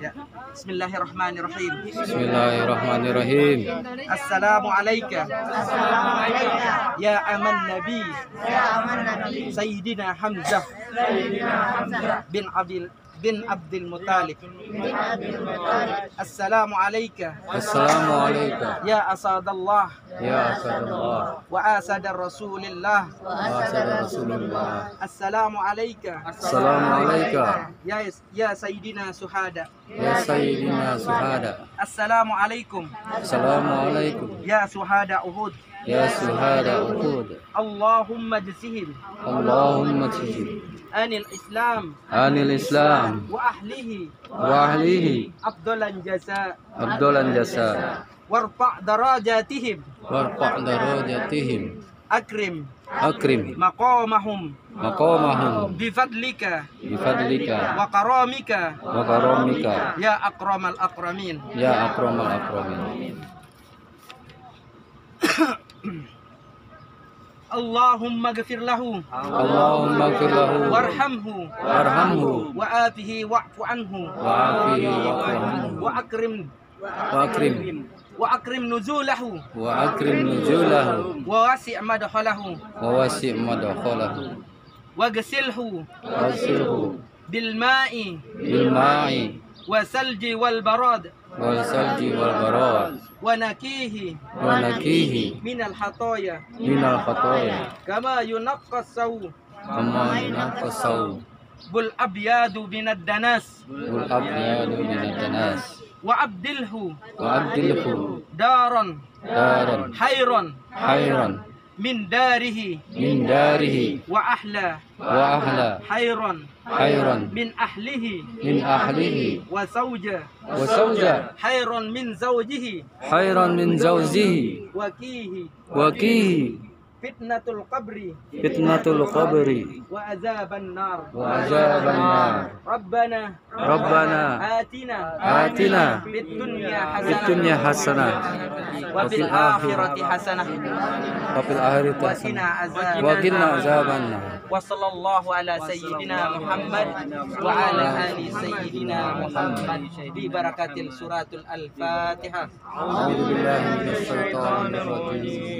بسم الله الرحمن الرحيم. بسم الله الرحمن الرحيم. السلام عليك. السلام عليك. يا أم النبي يا أمن النبي سيدنا حمزة سيدنا حمزة بن عبد بن عبد المطالب. السلام عليك. السلام عليك. يا أسعد الله. يا أسعد الله. وأسعد رسول الله. وأسعد رسول الله. السلام عليك. السلام عليك. يا يا سيدنا سهادة. يا سيدنا سهادة. السلام عليكم. السلام عليكم. يا سهادة أهود. يا سهادة أهود. اللهم اجزهم. اللهم اجزهم. عن الإسلام. عن الإسلام. Wa ahlihi. Wa ahlihi. Afdalan jaza abdulan jasa. Warfa' darajatihim. Warfa' darajatihim. Akrim. Akrim. Maqamahum. Maqamahum. Bifadlika. Bifadlika. Wa karamika. Wa karamika. Ya akramal akramin. Ya akramal akramin Allahumma ghafir lahu Allahumma ighfir lahu warhamhu warhamhu wa afihi wa'fu anhu wa afihi wa'fu anhu wa akrim wa akrim wa akrim nuzulahu wa akrim nuzulahu wa wasi' madkhalahu wa والثلج والبراد ونكيه. ونكيه. من الخطايا. من الخطايا. كما ينقى السوء كما ينقى السوء بالأبيض من الدناس. بالأبيض من الدناس. وعبدله وعبدله دارا. دارا. حيرا, حيرا. من داره. من داره. وأحلى. وأحلى. حيرا. حيرا. من أهله. من أهله. وزوجة. وزوجة. حيرا من زوجه. حيرا من زوجه. وكيه. وكيه. fitnatul qabri. Fitnatul qabri. Wa azaban nar. Wa azaban nar. Rabbana. Rabbana. Atina. Atina. Fid dunya hasanah. Fid dunya hasanah. Wa fil akhirati hasanah. wa fil akhirati hasanah. wa qina azaban nar. Wa sallallahu ala sayyidina muhammad wa ala ali sayyidina muhammad. Bi barakatil suratul al-fatihah a'udzu billahi minasy syaithanir rajim